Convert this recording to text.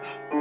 Yeah.